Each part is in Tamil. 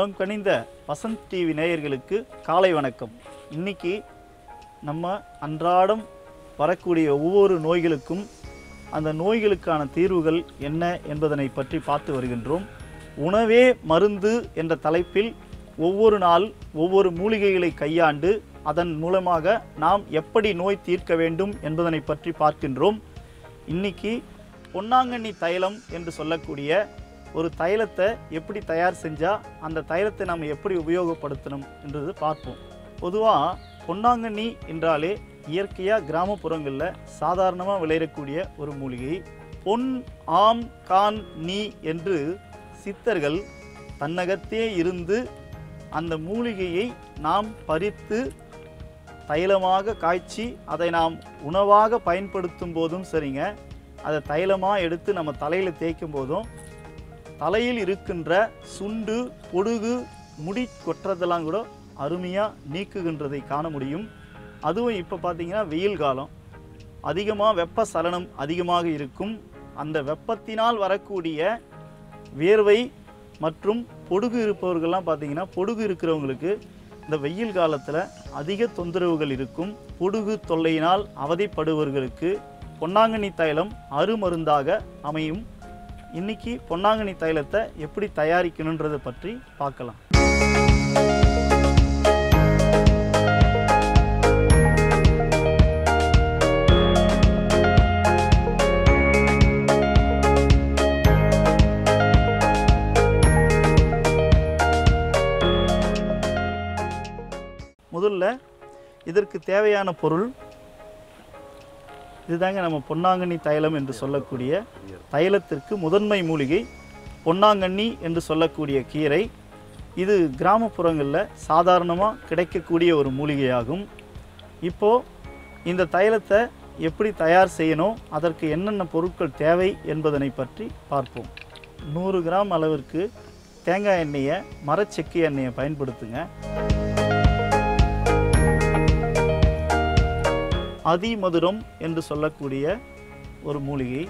உளம் கணிந்த வசந்த் டிவி நேயர்களுக்கு காலை வணக்கம். இன்னைக்கு நம்ம அன்றாடம் வரக்கூடிய ஒவ்வொரு நோய்களுக்கும் அந்த நோய்களுக்கான தீர்வுகள் என்ன என்பதனை பற்றி பார்த்து வருகின்றோம். உணவே மருந்து என்ற தலைப்பில் ஒவ்வொரு நாள் ஒவ்வொரு மூலிகைகளை கையாண்டு அதன் மூலமாக நாம் எப்படி நோய் தீர்க்க வேண்டும் என்பதனை பற்றி பார்க்கின்றோம். இன்னைக்கு பொன்னாங்கண்ணி தைலம் என்று சொல்லக்கூடிய ஒரு தைலத்தை எப்படி தயார் செஞ்சால் அந்த தைலத்தை நாம் எப்படி உபயோகப்படுத்தணும் என்றது பார்ப்போம். பொதுவாக பொன்னாங்கண்ணி என்றாலே இயற்கையாக கிராமப்புறங்களில் சாதாரணமாக விளையிடக்கூடிய ஒரு மூலிகை. பொன் ஆம் கான் நீ என்று சித்தர்கள் தன்னகத்தே இருந்து அந்த மூலிகையை நாம் பறித்து தைலமாக காய்ச்சி அதை நாம் உணவாக பயன்படுத்தும் போதும் சரிங்க. அதை தைலமாக எடுத்து நம்ம தலையில் தேய்க்கும் போதும் தலையில் இருக்கின்ற சுண்டு பொடுகு முடி கொட்டுறதெல்லாம் கூட அருமையாக நீக்குகின்றதை காண முடியும். அதுவும் இப்போ பார்த்தீங்கன்னா வெயில் காலம். அதிகமாக வெப்ப சலனம் அதிகமாக இருக்கும். அந்த வெப்பத்தினால் வரக்கூடிய வேர்வை மற்றும் பொடுகு இருப்பவர்கள்லாம் பார்த்திங்கன்னா பொடுகு இருக்கிறவங்களுக்கு இந்த வெயில் காலத்தில் அதிக தொந்தரவுகள் இருக்கும். பொடுகு தொல்லையினால் அவதிப்படுபவர்களுக்கு பொன்னாங்கண்ணி தைலம் அருமருந்தாக அமையும். இன்னைக்கு பொன்னாங்கண்ணி தைலத்தை எப்படி தயாரிக்கணுன்றதை பற்றி பார்க்கலாம். முதல்ல இதற்கு தேவையான பொருள் இதுதாங்க நம்ம பொன்னாங்கண்ணி தைலம் என்று சொல்லக்கூடிய தைலத்திற்கு முதன்மை மூலிகை பொன்னாங்கண்ணி என்று சொல்லக்கூடிய கீரை. இது கிராமப்புறங்களில் சாதாரணமாக கிடைக்கக்கூடிய ஒரு மூலிகையாகும். இப்போது இந்த தைலத்தை எப்படி தயார் செய்யணும் அதற்கு என்னென்ன பொருட்கள் தேவை என்பதனை பற்றி பார்ப்போம். நூறு கிராம் அளவிற்கு தேங்காய் எண்ணெயை மரச்செக்கு எண்ணெயை பயன்படுத்துங்க. அதிமதுரம் என்று சொல்லக்கூடிய ஒரு மூலிகை.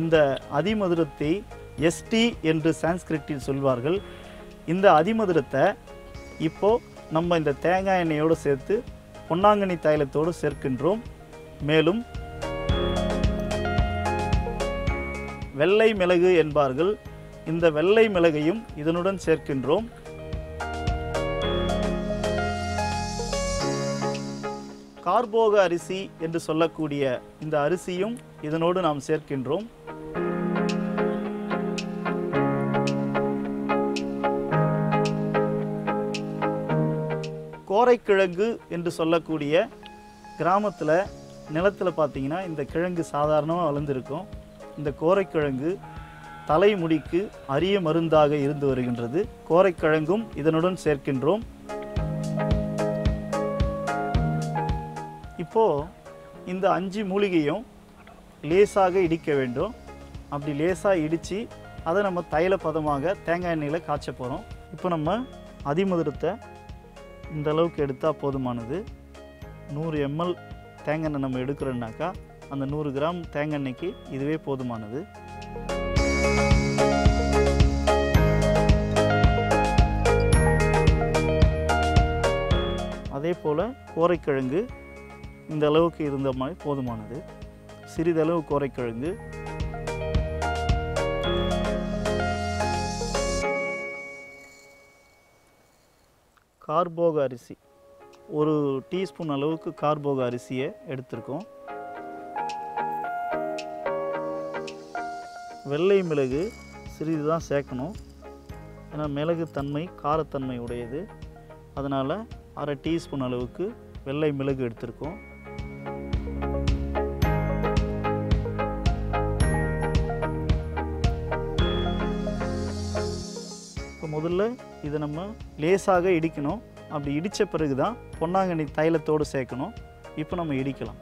இந்த அதிமதுரத்தை எஸ்டி என்று சான்ஸ்கிரிட்டில் சொல்வார்கள். இந்த அதிமதுரத்தை இப்போது நம்ம இந்த தேங்காய் எண்ணெயோடு சேர்த்து பொன்னாங்கண்ணி தைலத்தோடு சேர்க்கின்றோம். மேலும் வெள்ளை மிளகு என்பார்கள். இந்த வெள்ளை மிளகையும் இதனுடன் சேர்க்கின்றோம். கார்போக அரிசி என்று சொல்லக்கூடிய இந்த அரிசியும் இதனோடு நாம் சேர்க்கின்றோம். கோரைக்கிழங்கு என்று சொல்லக்கூடிய கிராமத்தில் நிலத்தில் பார்த்தீங்கன்னா இந்த கிழங்கு சாதாரணமாக வளர்ந்துருக்கும். இந்த கோரைக்கிழங்கு தலைமுடிக்கு அரிய மருந்தாக இருந்து வருகின்றது. கோரைக்கிழங்கும் இதனுடன் சேர்க்கின்றோம். இப்போது இந்த அஞ்சு மூலிகையும் லேசாக இடிக்க வேண்டும். அப்படி லேசாக இடித்து அதை நம்ம தைல பதமாக தேங்காய் எண்ணெயில் காய்ச்ச போகிறோம் இப்போ நம்ம அதிமதுரத்தை இந்த அளவுக்கு எடுத்தால் போதுமானது. நூறு எம்எல் தேங்காய் எண்ணெய் நம்ம எடுக்கிறோன்னாக்கா அந்த நூறு கிராம் தேங்காய் எண்ணெய்க்கு இதுவே போதுமானது. அதே போல் கோரைக்கிழங்கு இந்த அளவுக்கு இருந்த மாதிரி போதுமானது. சிறிதளவு கோரைக்கிழங்கு கார்போக அரிசி. ஒரு டீஸ்பூன் அளவுக்கு கார்போக அரிசியை எடுத்திருக்கோம். வெள்ளை மிளகு சிறிது தான் சேர்க்கணும். ஏன்னா மிளகு தன்மை காரத்தன்மை உடையது. அதனால் அரை டீஸ்பூன் அளவுக்கு வெள்ளை மிளகு எடுத்திருக்கோம். முதல்ல இதை நம்ம லேசாக இடிக்கணும். அப்படி இடித்த பிறகு தான் பொன்னாங்கண்ணி தைலத்தோடு சேர்க்கணும். இப்போ நம்ம இடிக்கலாம்.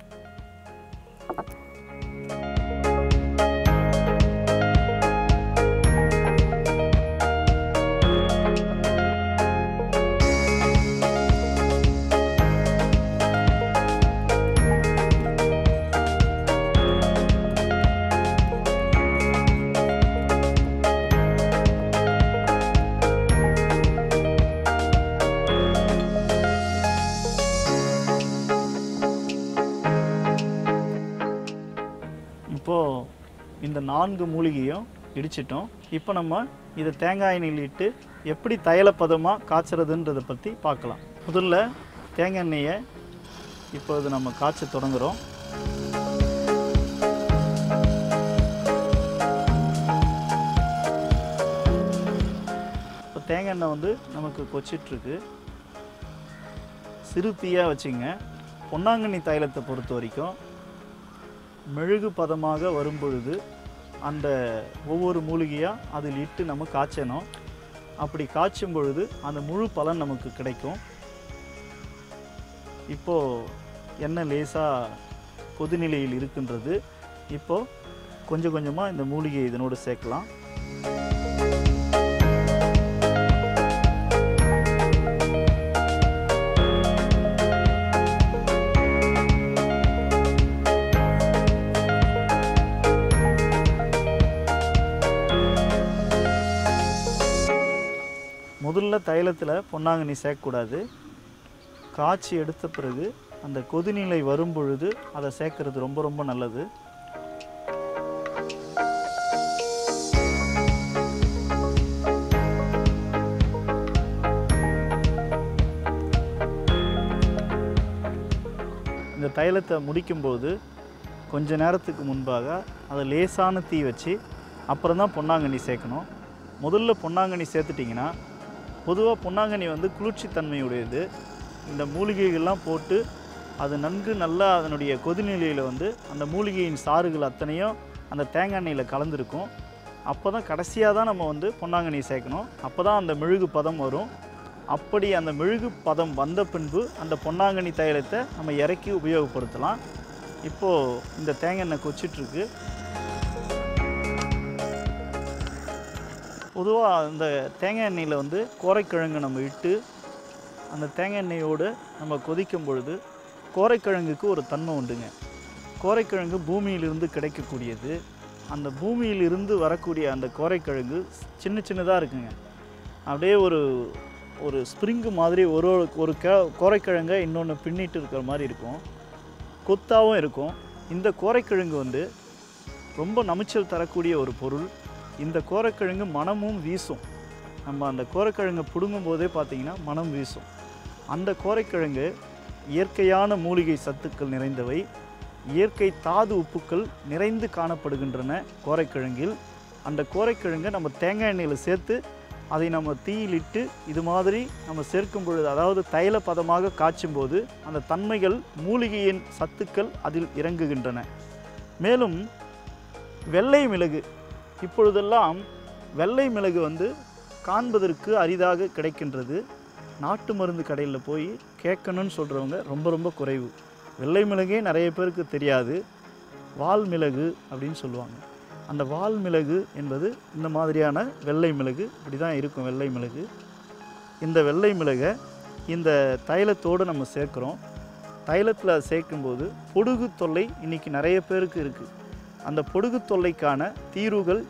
இந்த நான்கு மூலிகையும் இடிச்சிட்டோம். இப்போ நம்ம இதை தேங்காய் எண்ணெயில் இட்டு எப்படி தைலப்பதமாக காய்ச்சறதுன்றதை பற்றி பார்க்கலாம். முதல்ல தேங்காய் எண்ணெயை இப்பொழுது நம்ம காய்ச்ச தொடங்குகிறோம் இப்போ தேங்காய் எண்ணெய் வந்து நமக்கு கொச்சிட்ருக்கு. சிறு தீயாக வச்சுங்க. பொன்னாங்கண்ணி தைலத்தை பொறுத்த வரைக்கும் மெழுகு பதமாக வரும் பொழுது அந்த ஒவ்வொரு மூலிகையாக அதில் இட்டு நம்ம காய்ச்சணும். அப்படி காய்ச்சும் பொழுது அந்த முழு பலன் நமக்கு கிடைக்கும். இப்போது எண்ணெய் லேசாக கொதிநிலையில் இருக்கின்றது இப்போது கொஞ்சம் கொஞ்சமாக இந்த மூலிகையை இதனோடு சேர்க்கலாம். தைலத்தில் பொன்னாங்கண்ணி சேர்க்கக்கூடாது. காய்ச்சி எடுத்த பிறகு அந்த கொதிநிலை வரும் பொழுது அதை சேர்க்கறது ரொம்ப ரொம்ப நல்லது. இந்த தைலத்தை முடிக்கும்போது கொஞ்ச நேரத்துக்கு முன்பாக அதை லேசான தீ வச்சு அப்புறம் தான் பொன்னாங்கண்ணி சேர்க்கணும். முதல்ல பொன்னாங்கண்ணி சேர்த்துட்டிங்கன்னா பொதுவாக பொன்னாங்கண்ணி வந்து குளிர்ச்சித்தன்மையுடையது. இந்த மூலிகைகள்லாம் போட்டு அது நன்கு நல்லா அதனுடைய கொதிநிலையில் வந்து அந்த மூலிகையின் சாறுகள் அத்தனையும் அந்த தேங்காய் எண்ணெயில் கலந்துருக்கும். அப்போ தான் கடைசியாக தான் நம்ம வந்து பொன்னாங்கண்ணி சேர்க்கணும். அப்போ தான் அந்த மெழுகு பதம் வரும். அப்படி அந்த மெழுகு பதம் வந்த பின்பு அந்த பொன்னாங்கண்ணி தைலத்தை நம்ம இறக்கி உபயோகப்படுத்தலாம். இப்போது இந்த தேங்காய் எண்ணெய் கொச்சிட்ருக்கு. பொதுவாக அந்த தேங்காய் எண்ணெயில் வந்து கோரைக்கிழங்கு நம்ம இட்டு அந்த தேங்காய் எண்ணெயோடு நம்ம கொதிக்கும் பொழுது கோரைக்கிழங்குக்கு ஒரு தன்மை உண்டுங்க. கோரைக்கிழங்கு பூமியிலிருந்து கிடைக்கக்கூடியது. அந்த பூமியிலிருந்து வரக்கூடிய அந்த கோரைக்கிழங்கு சின்ன சின்னதாக இருக்குங்க. அப்படியே ஒரு ஒரு ஸ்ப்ரிங்கு மாதிரி ஒரு ஒரு- ஒரு கே கோரைக்கிழங்கை இன்னொன்று பின்னிட்டு இருக்கிற மாதிரி இருக்கும். கொத்தாகவும் இருக்கும். இந்த கோரைக்கிழங்கு வந்து ரொம்ப நமைச்சல் தரக்கூடிய ஒரு பொருள். இந்த கோரைக்கிழங்கு மனமும் வீசும். நம்ம அந்த கோரைக்கிழங்கை பிடுங்கும் போதே பார்த்தீங்கன்னா மனம் வீசும். அந்த கோரைக்கிழங்கு இயற்கையான மூலிகை சத்துக்கள் நிறைந்தவை. இயற்கை தாது உப்புக்கள் நிறைந்து காணப்படுகின்றன கோரைக்கிழங்கில். அந்த கோரைக்கிழங்கை நம்ம தேங்காய் எண்ணெயில் சேர்த்து அதை நம்ம தீயிலிட்டு இது மாதிரி நம்ம சேர்க்கும் பொழுது அதாவது தைல பதமாக காய்ச்சும் போது அந்த தன்மைகள் மூலிகையின் சத்துக்கள் அதில் இறங்குகின்றன. மேலும் வெள்ளை மிளகு இப்பொழுதெல்லாம் வெள்ளை மிளகு வந்து காண்பதற்கு அரிதாக கிடைக்கின்றது. நாட்டு மருந்து கடையில் போய் கேட்கணும்னு சொல்கிறவங்க ரொம்ப ரொம்ப குறைவு. வெள்ளை மிளகே நிறைய பேருக்கு தெரியாது. வால் மிளகு அப்படின்னு சொல்லுவாங்க. அந்த வால் மிளகு என்பது இந்த மாதிரியான வெள்ளை மிளகு இப்படி தான் இருக்கும் வெள்ளை மிளகு. இந்த வெள்ளை மிளகை இந்த தைலத்தோடு நம்ம சேர்க்குறோம். தைலத்தில் சேர்க்கும்போது பொடுகு தொல்லை இன்றைக்கி நிறைய பேருக்கு இருக்குது அந்த பொடுகு தொல்லைக்கான தீர்வுகள்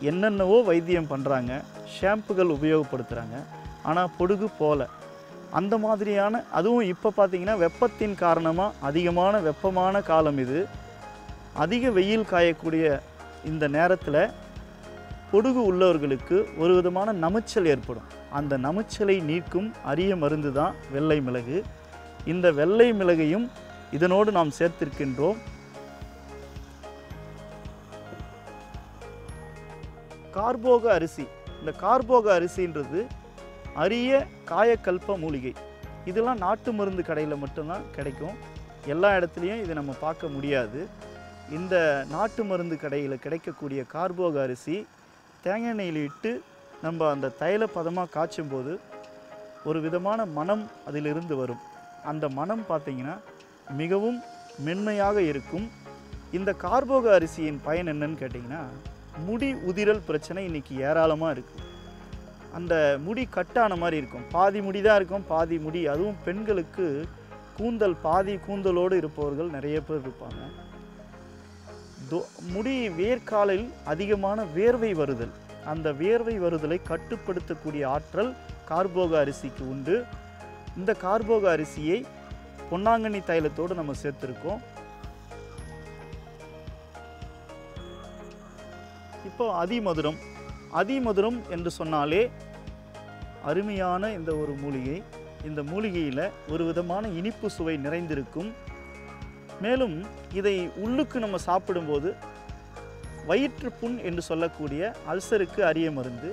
என்னென்னவோ வைத்தியம் பண்ணுறாங்க ஷாம்புகள் உபயோகப்படுத்துகிறாங்க ஆனால் பொடுகு போல. அந்த மாதிரியான அதுவும் இப்போ பார்த்தீங்கன்னா வெப்பத்தின் காரணமாக அதிகமான வெப்பமான காலம் இது. அதிக வெயில் காயக்கூடிய இந்த நேரத்தில் பொடுகு உள்ளவர்களுக்கு ஒரு விதமான நமைச்சல் ஏற்படும். அந்த நமைச்சலை நீக்கும் அரிய மருந்து தான் வெள்ளை மிளகு. இந்த வெள்ளை மிளகையும் இதனோடு நாம் சேர்த்திருக்கின்றோம். கார்போக அரிசி. இந்த கார்போக அரிசின்றது அரிய காயக்கல்ப மூலிகை. இதெல்லாம் நாட்டு மருந்து கடையில் மட்டும்தான் கிடைக்கும். எல்லா இடத்துலையும் இதை நம்ம பார்க்க முடியாது. இந்த நாட்டு மருந்து கடையில் கிடைக்கக்கூடிய கார்போக அரிசி தேங்காய் எண்ணெயில் இட்டு நம்ம அந்த தைல பதமாக காய்ச்சும் போது ஒரு விதமான மனம் அதிலிருந்து வரும். அந்த மனம் பார்த்திங்கன்னா மிகவும் மென்மையாக இருக்கும். இந்த கார்போக அரிசியின் பயன் என்னன்னு கேட்டிங்கன்னா முடி உதிரல் பிரச்சனை இன்றைக்கி ஏராளமாக இருக்குது அந்த முடி கட்டான மாதிரி இருக்கும். பாதி முடி தான் இருக்கும் பாதி முடி. அதுவும் பெண்களுக்கு கூந்தல் பாதி கூந்தலோடு இருப்பவர்கள் நிறைய பேர் இருப்பாங்க. தோ முடி வேர்க்காலில் அதிகமான வேர்வை வருதல். அந்த வேர்வை வருதலை கட்டுப்படுத்தக்கூடிய ஆற்றல் கார்போக அரிசிக்கு உண்டு. இந்த கார்போக அரிசியை பொன்னாங்கண்ணி தைலத்தோடு நம்ம சேர்த்துருக்கோம். இப்போ அதிமதுரம் அதிமதுரம் என்று சொன்னாலே அருமையான இந்த ஒரு மூலிகை. இந்த மூலிகையில் ஒரு விதமான இனிப்பு சுவை நிறைந்திருக்கும். மேலும் இதை உள்ளுக்கு நம்ம சாப்பிடும்போது வயிற்று புண் என்று சொல்லக்கூடிய அல்சருக்கு அரிய மருந்து.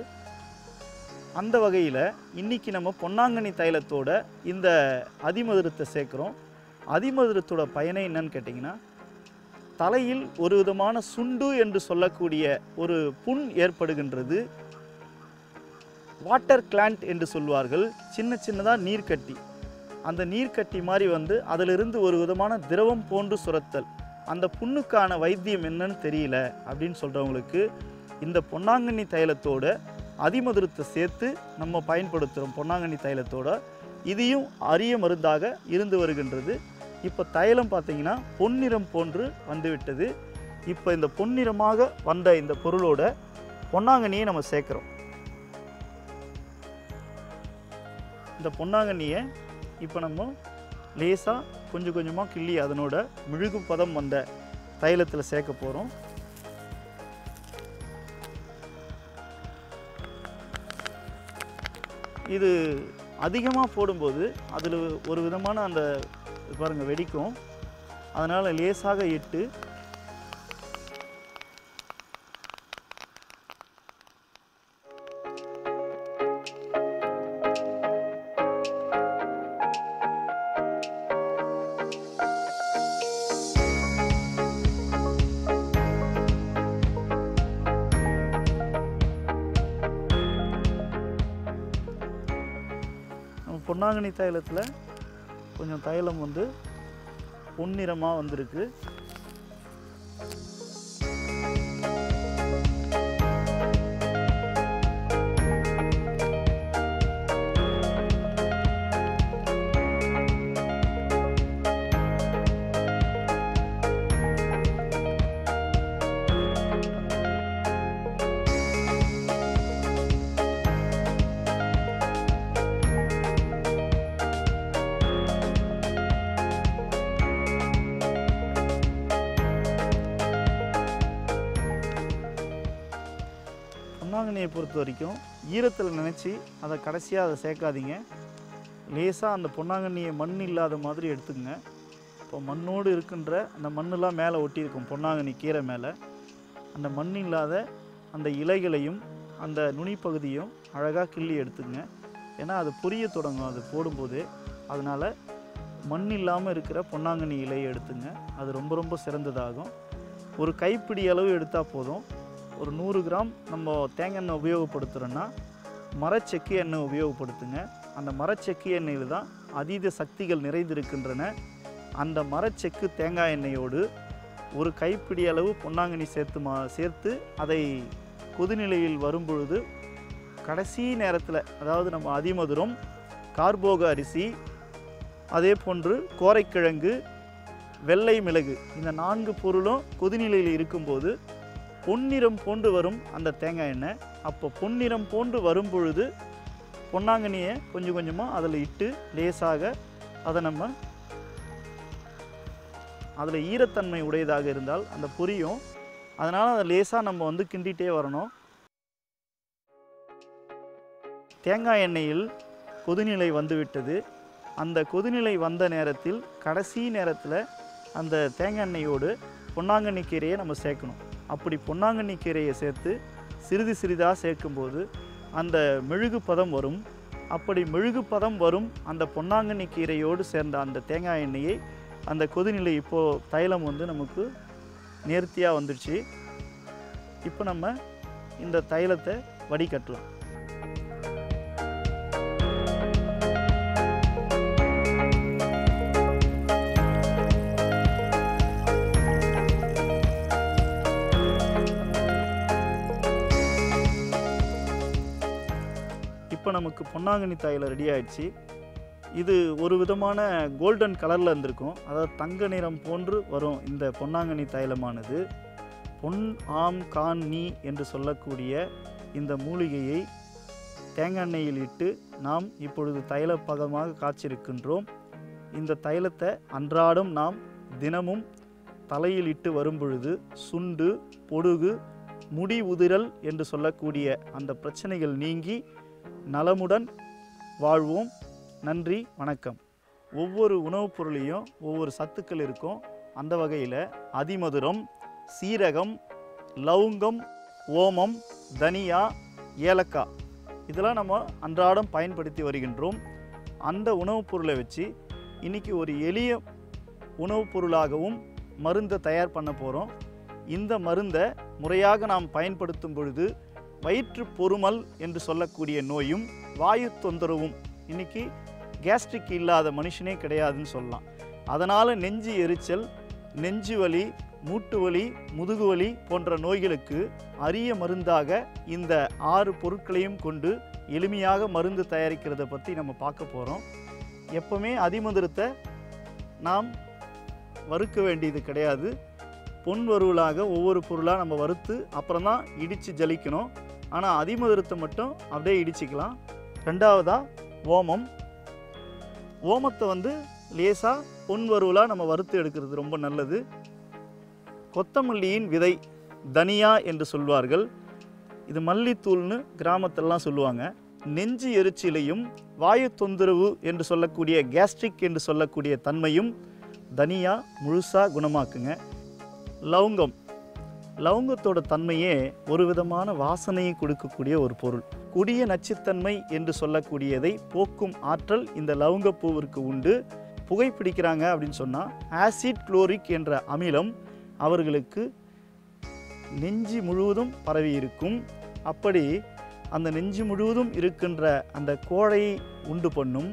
அந்த வகையில் இன்றைக்கி நம்ம பொன்னாங்கண்ணி தைலத்தோட இந்த அதிமதுரத்தை சேர்க்குறோம். அதிமதுரத்தோட பயனை என்னன்னு கேட்டிங்கன்னா தலையில் ஒரு விதமான சுண்டு என்று சொல்லக்கூடிய ஒரு புண் ஏற்படுகின்றது. வாட்டர் கிளாண்ட் என்று சொல்வார்கள். சின்ன சின்னதாக நீர்க்கட்டி. அந்த நீர்க்கட்டி மாதிரி வந்து அதிலிருந்து ஒரு விதமான திரவம் போன்று சுரத்தல். அந்த புண்ணுக்கான வைத்தியம் என்னன்னு தெரியல அப்படின்னு சொல்கிறவங்களுக்கு இந்த பொன்னாங்கண்ணி தைலத்தோட அதிமதுரத்தை சேர்த்து நம்ம பயன்படுத்துகிறோம் பொன்னாங்கண்ணி தைலத்தோட. இதையும் அரிய மருந்தாக இருந்து வருகின்றது. இப்போ தைலம் பார்த்தீங்கன்னா பொன்னிறம் போன்று வந்துவிட்டது. இப்போ இந்த பொன்னிறமாக வந்த இந்த பொருளோட பொன்னாங்கண்ணியை நம்ம சேர்க்குறோம். இந்த பொன்னாங்கண்ணியை இப்போ நம்ம லேசாக கொஞ்சம் கொஞ்சமாக கிள்ளி அதனோட மெழுகு பதம் வந்த தைலத்தில் சேர்க்க போகிறோம் இது அதிகமாக போடும்போது அதில் ஒரு விதமான அந்த பாருங்கள் வெடிக்கும். அதனால் லேசாக இட்டு பொன்னாங்கனி பொன்னாங்கண்ணி தைலத்தில் கொஞ்சம் தைலம் வந்து பொன்னிறமாக வந்திருக்கு. பொறுத்த வரைக்கும் ஈரத்தில் நினச்சி அதை கடைசியாக அதை சேர்க்காதீங்க. லேசாக அந்த பொன்னாங்கண்ணியை மண் இல்லாத மாதிரி எடுத்துக்கங்க. இப்போ மண்ணோடு இருக்கின்ற அந்த மண்ணெலாம் மேலே ஒட்டியிருக்கும் பொன்னாங்கண்ணி கீரை மேலே. அந்த மண் இல்லாத அந்த இலைகளையும் அந்த நுனிப்பகுதியும் அழகாக கிள்ளி எடுத்துங்க ஏன்னா அது பொரிய தொடங்கும் அது போடும்போது. அதனால் மண் இல்லாமல் இருக்கிற பொன்னாங்கண்ணி இலையை எடுத்துங்க அது ரொம்ப ரொம்ப சிறந்ததாகும். ஒரு கைப்பிடி அளவு எடுத்தால் போதும். ஒரு நூறு கிராம் நம்ம தேங்காய் எண்ணெய் உபயோகப்படுத்துகிறோன்னா மரச்செக்கு எண்ணெய் உபயோகப்படுத்துங்க. அந்த மரச்செக்கு எண்ணெயில் தான் அதீத சக்திகள் நிறைந்திருக்கின்றன. அந்த மரச்செக்கு தேங்காய் எண்ணெயோடு ஒரு கைப்பிடி அளவு பொன்னாங்கண்ணி சேர்த்து மா சேர்த்து அதை கொதிநிலையில் வரும்பொழுது கடைசி நேரத்தில் அதாவது நம்ம அதிமதுரம் கார்போக அரிசி அதே போன்று கோரைக்கிழங்கு வெள்ளை மிளகு இந்த நான்கு பொருளும் கொதிநிலையில் இருக்கும்போது பொன்னிறம் போன்று வரும் அந்த தேங்காய் எண்ணெய். அப்போ பொன்னிறம் போன்று வரும் பொழுது பொன்னாங்கண்ணியை கொஞ்சம் கொஞ்சமாக அதில் இட்டு லேசாக அதை நம்ம அதில் ஈரத்தன்மை உடையதாக இருந்தால் அந்த பொரியும். அதனால் அதை லேசாக நம்ம வந்து கிண்டிகிட்டே வரணும். தேங்காய் எண்ணெயில் கொதிநிலை வந்துவிட்டது. அந்த கொதிநிலை வந்த நேரத்தில் கடைசி நேரத்தில் அந்த தேங்காய் எண்ணெயோடு பொன்னாங்கண்ணி கீரையை நம்ம சேர்க்கணும். அப்படி பொன்னாங்கண்ணி கீரையை சேர்த்து சிறிது சிறிதாக சேர்க்கும்போது அந்த மெழுகு பதம் வரும். அப்படி மெழுகு பதம் வரும் அந்த பொன்னாங்கண்ணி கீரையோடு சேர்ந்த அந்த தேங்காய் எண்ணெயை அந்த கொதிநிலை இப்போது தைலம் வந்து நமக்கு நேர்த்தியாக வந்துடுச்சு. இப்போ நம்ம இந்த தைலத்தை வடிகட்டலாம். நமக்கு பொன்னாங்கண்ணி தைலம் ரெடி ஆயிடுச்சு. இது ஒரு விதமான கோல்டன் கலரில் இருந்திருக்கும். அதாவது தங்க நிறம் போன்று வரும் இந்த பொன்னாங்கண்ணி தைலமானது. பொன் ஆம் கான் நீ என்று சொல்லக்கூடிய இந்த மூலிகையை தேங்காய் எண்ணெயில் இட்டு நாம் இப்பொழுது தைலப்பதமாக காய்ச்சிருக்கின்றோம் இந்த தைலத்தை அன்றாடம் நாம் தினமும் தலையில் இட்டு வரும் பொழுது சுண்டு பொடுகு முடி உதிரல் என்று சொல்லக்கூடிய அந்த பிரச்சனைகள் நீங்கி நலமுடன் வாழ்வோம். நன்றி வணக்கம். ஒவ்வொரு உணவுப் பொருளையும் ஒவ்வொரு சத்துக்கள் இருக்கும். அந்த வகையில் அதிமதுரம் சீரகம் லவங்கம் ஓமம் தனியா ஏலக்காய். இதெல்லாம் நம்ம அன்றாடம் பயன்படுத்தி வருகின்றோம். அந்த உணவுப் பொருளை வச்சு இன்றைக்கி ஒரு எளிய உணவுப் பொருளாகவும் மருந்தை தயார் பண்ண போகிறோம் இந்த மருந்தை முறையாக நாம் பயன்படுத்தும் பொழுது வயிற்று பொறுமல் என்று சொல்லக்கூடிய நோயும் வாயு தொந்தரவும் இன்னைக்கு கேஸ்ட்ரிக் இல்லாத மனுஷனே கிடையாதுன்னு சொல்லலாம். அதனால் நெஞ்சு எரிச்சல் நெஞ்சு வலி மூட்டு வலி முதுகு வலி போன்ற நோய்களுக்கு அரிய மருந்தாக இந்த ஆறு பொருட்களையும் கொண்டு எளிமையாக மருந்து தயாரிக்கிறத பற்றி நம்ம பார்க்க போகிறோம் எப்பவுமே அதிமதுரத்தை நாம் வறுக்க வேண்டியது கிடையாது. பொன் வறுவலாக ஒவ்வொரு பொருளாக நம்ம வறுத்து அப்புறம் தான் இடித்து ஜலிக்கணும். ஆனால் அதிமதுரத்தை மட்டும் அப்படியே இடிச்சிக்கலாம். ரெண்டாவதாக ஓமம். ஓமத்தை வந்து லேசாக பொன் வறுவலாக நம்ம வறுத்து எடுக்கிறது ரொம்ப நல்லது. கொத்தமல்லியின் விதை தனியா என்று சொல்வார்கள். இது மல்லித்தூள்னு கிராமத்திலலாம் சொல்லுவாங்க. நெஞ்சு எரிச்சிலையும் வாயு தொந்தரவு என்று சொல்லக்கூடிய கேஸ்ட்ரிக் என்று சொல்லக்கூடிய தன்மையும் தனியா முழுசாக குணமாக்குங்க. லவங்கம். லவங்கத்தோட தன்மையே ஒரு விதமான வாசனையை கொடுக்கக்கூடிய ஒரு பொருள். கொடிய நச்சுத்தன்மை என்று சொல்லக்கூடியதை போக்கும் ஆற்றல் இந்த லவங்கப்பூவிற்கு உண்டு. புகைப்பிடிக்கிறாங்க அப்படின்னு சொன்னால் ஆசிட் குளோரிக் என்ற அமிலம் அவர்களுக்கு நெஞ்சு முழுவதும் பரவி இருக்கும். அப்படி அந்த நெஞ்சு முழுவதும் இருக்கின்ற அந்த கோழையை உண்டு பண்ணும்.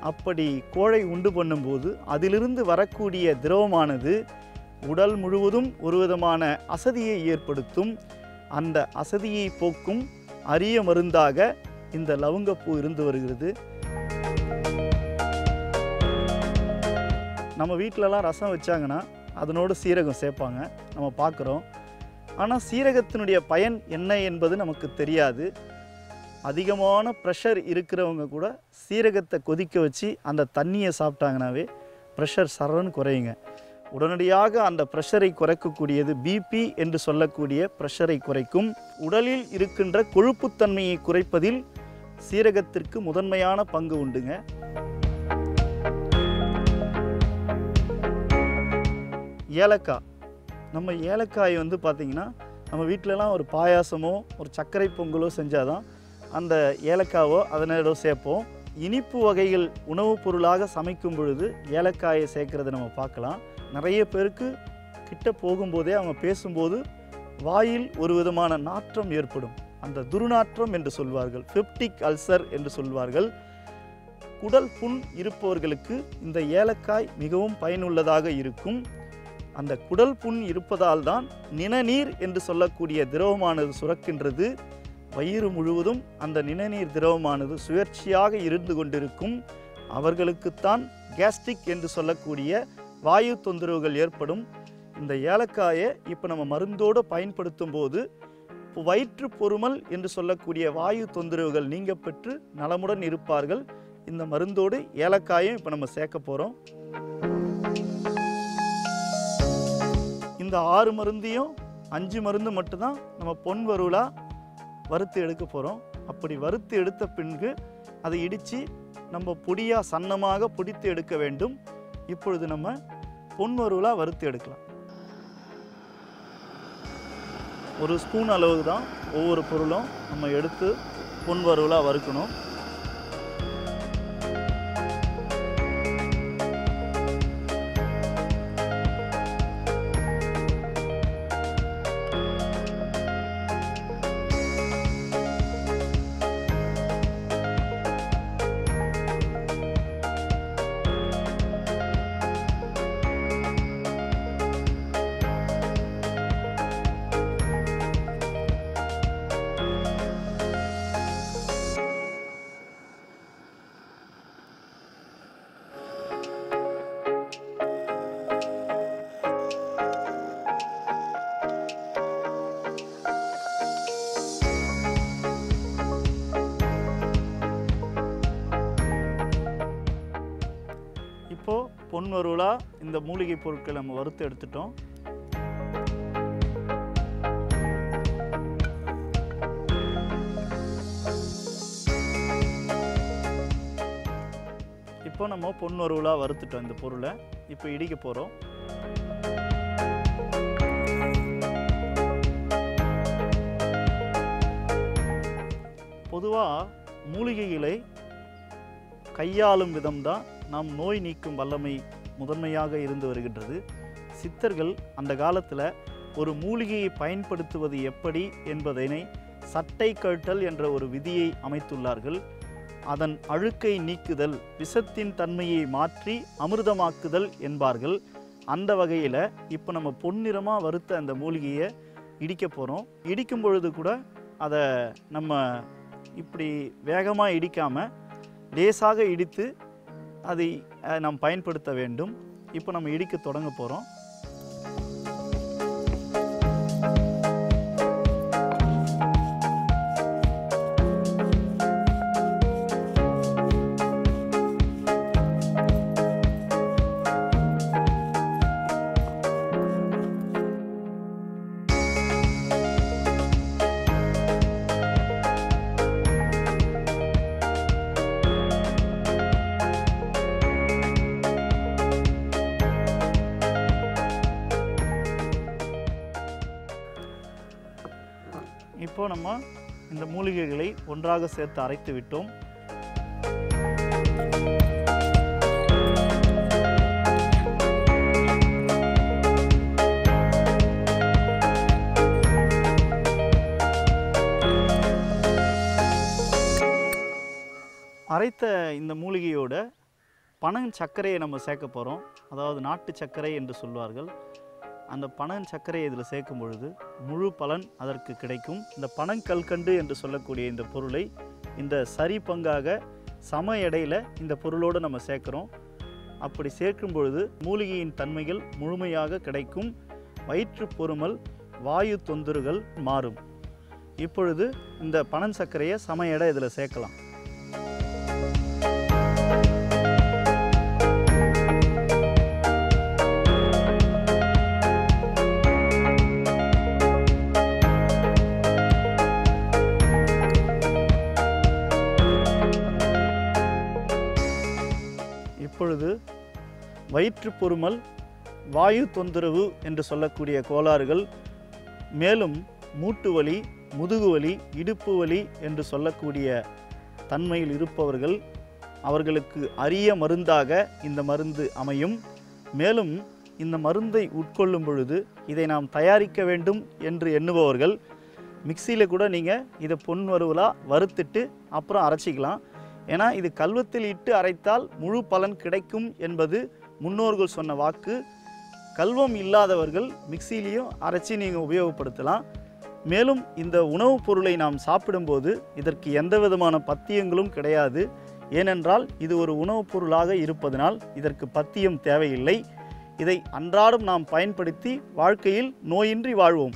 அப்படி கோழை உண்டு பண்ணும்போது அதிலிருந்து வரக்கூடிய திரவமானது உடல் முழுவதும் ஒரு விதமான அசதியை ஏற்படுத்தும். அந்த அசதியை போக்கும் அரிய மருந்தாக இந்த லவங்கப்பூ இருந்து வருகிறது. நம்ம வீட்டிலலாம் ரசம் வச்சாங்கன்னா அதனோடு சீரகம் சேர்ப்பாங்க. நம்ம பார்க்குறோம். ஆனால் சீரகத்தினுடைய பயன் என்ன என்பது நமக்கு தெரியாது. அதிகமான ப்ரெஷர் இருக்கிறவங்க கூட சீரகத்தை கொதிக்க வச்சு அந்த தண்ணியை சாப்பிட்டாங்கனாவே ப்ரெஷர் சரன்னு குறையுங்க. உடனடியாக அந்த ப்ரெஷரை குறைக்கக்கூடியது பிபி என்று சொல்லக்கூடிய ப்ரெஷரை குறைக்கும். உடலில் இருக்கின்ற கொழுப்புத்தன்மையை குறைப்பதில் சீரகத்திற்கு முதன்மையான பங்கு உண்டுங்க. ஏலக்காய். நம்ம ஏலக்காய் வந்து பார்த்திங்கன்னா நம்ம வீட்டிலலாம் ஒரு பாயாசமோ ஒரு சர்க்கரை பொங்கலோ செஞ்சால் தான் அந்த ஏலக்காவோ அதனோட சேர்ப்போம். இனிப்பு வகைகள் உணவுப் பொருளாக சமைக்கும் பொழுது ஏலக்காயை சேர்க்கறத நம்ம பார்க்கலாம். நிறைய பேருக்கு கிட்ட போகும்போதே அவங்க பேசும்போது வாயில் ஒரு விதமான நாற்றம் ஏற்படும். அந்த துர்நாற்றம் என்று சொல்வார்கள் பெப்டிக் அல்சர் என்று சொல்வார்கள். குடல் புண் இருப்பவர்களுக்கு இந்த ஏலக்காய் மிகவும் பயனுள்ளதாக இருக்கும். அந்த குடல் புண் இருப்பதால் தான் நிணநீர் என்று சொல்லக்கூடிய திரவமானது சுரக்கின்றது. வயிறு முழுவதும் அந்த நிணநீர் திரவமானது சுழற்சியாக இருந்து கொண்டிருக்கும். அவர்களுக்குத்தான் கேஸ்ட்ரிக் என்று சொல்லக்கூடிய வாயு தொந்தரவுகள் ஏற்படும். இந்த ஏலக்காயை இப்போ நம்ம மருந்தோடு பயன்படுத்தும் போது வயிற்று பொறுமல் என்று சொல்லக்கூடிய வாயு தொந்தரவுகள் நீங்க பெற்று நலமுடன் இருப்பார்கள். இந்த மருந்தோடு ஏலக்காயும் இப்போ நம்ம சேர்க்க போகிறோம் இந்த ஆறு மருந்தையும் அஞ்சு மருந்து மட்டும்தான் நம்ம பொன் வருளா வறுத்து எடுக்க போகிறோம் அப்படி வறுத்து எடுத்த பின்பு அதை இடித்து நம்ம பொடியாக சன்னமாக பிடித்து எடுக்க வேண்டும். இப்பொழுது நம்ம பொன்வருவலாக வறுத்து எடுக்கலாம். ஒரு ஸ்பூன் அளவுக்கு தான் ஒவ்வொரு பொருளும் நம்ம எடுத்து பொன்வறுவலாக வறுக்கணும். பொன்வருவலாக இந்த மூலிகை பொருட்களை நம்ம வறுத்து எடுத்துட்டோம். இப்போ நம்ம பொன்வருவலாக வறுத்துட்டோம் இந்த பொருளை. இப்போ இடிக்க போகிறோம் பொதுவாக மூலிகைகளை கையாளும் விதம்தான் நாம் நோய் நீக்கும் வல்லமை முதன்மையாக இருந்து வருகின்றது. சித்தர்கள் அந்த காலத்தில் ஒரு மூலிகையை பயன்படுத்துவது எப்படி என்பதனை சட்டை கழட்டல் என்ற ஒரு விதியை அமைத்துள்ளார்கள். அதன் அழுக்கை நீக்குதல் விஷத்தின் தன்மையை மாற்றி அமிர்தமாக்குதல் என்பார்கள். அந்த வகையில் இப்போ நம்ம பொன்னிறமாக வறுத்த அந்த மூலிகையை இடிக்க போகிறோம் இடிக்கும் பொழுது கூட அதை நம்ம இப்படி வேகமாக இடிக்காமல் லேசாக இடித்து அதை நாம் பயன்படுத்த வேண்டும். இப்போ நம்ம இடிக்க தொடங்க போகிறோம் நம்ம இந்த மூலிகைகளை ஒன்றாக சேர்த்து அரைத்து விட்டோம். அரைத்த இந்த மூலிகையோட பனங் சர்க்கரையை நம்ம சேர்க்க போகிறோம் அதாவது நாட்டு சர்க்கரை என்று சொல்வார்கள். அந்த பனங் சர்க்கரையை இதில் சேர்க்கும் பொழுது முழு பலன் அதற்கு கிடைக்கும். இந்த பனங்கல்கண்டு என்று சொல்லக்கூடிய இந்த பொருளை இந்த சரி பங்காக சம எடையில் இந்த பொருளோடு நம்ம சேர்க்குறோம். அப்படி சேர்க்கும் பொழுது மூலிகையின் தன்மைகள் முழுமையாக கிடைக்கும். வயிற்று பொறுமல் வாயு தொந்தர்கள் மாறும். இப்பொழுது இந்த பனன் சர்க்கரையை சம எடை இதில் சேர்க்கலாம். வயிற்று பொறுமல் வாயு தொந்தரவு என்று சொல்லக்கூடிய கோளாறுகள் மேலும் மூட்டு வலி முதுகு வலி இடுப்பு வலி என்று சொல்லக்கூடிய தன்மையில் இருப்பவர்கள் அவர்களுக்கு அரிய மருந்தாக இந்த மருந்து அமையும். மேலும் இந்த மருந்தை உட்கொள்ளும் பொழுது இதை நாம் தயாரிக்க வேண்டும் என்று எண்ணுபவர்கள் மிக்சியில் கூட நீங்கள் இதை பொன் வறுவலாக வறுத்துட்டு அப்புறம் அரைச்சிக்கலாம். ஏன்னா இது கல்வத்தில் இட்டு அரைத்தால் முழு பலன் கிடைக்கும் என்பது முன்னோர்கள் சொன்ன வாக்கு கல்வம் இல்லாதவர்கள் மிக்சிலையும் அரைச்சி நீங்கள் உபயோகப்படுத்தலாம். மேலும் இந்த உணவுப் பொருளை நாம் சாப்பிடும்போது இதற்கு எந்த விதமான பத்தியங்களும் கிடையாது. ஏனென்றால் இது ஒரு உணவுப் பொருளாக இருப்பதனால் இதற்கு பத்தியம் தேவையில்லை. இதை அன்றாடம் நாம் பயன்படுத்தி வாழ்க்கையில் நோயின்றி வாழ்வோம்.